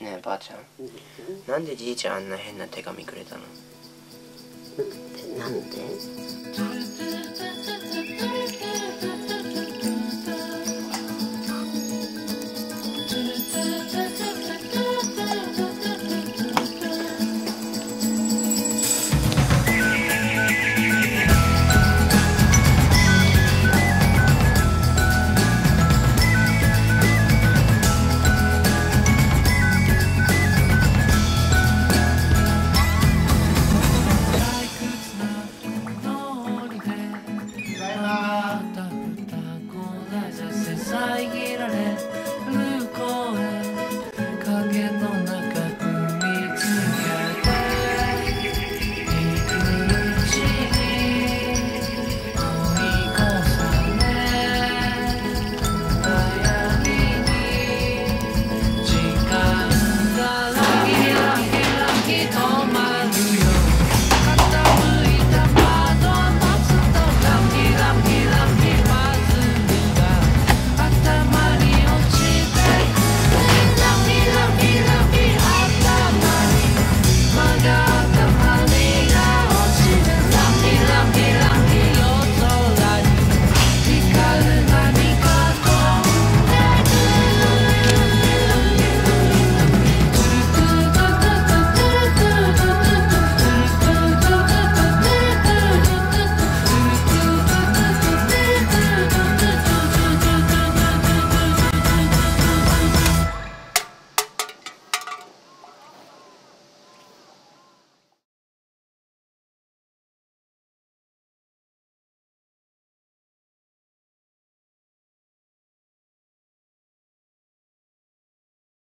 ねえばあちゃん。なんでじいちゃんあんな変な手紙くれたの？なんで？yeah.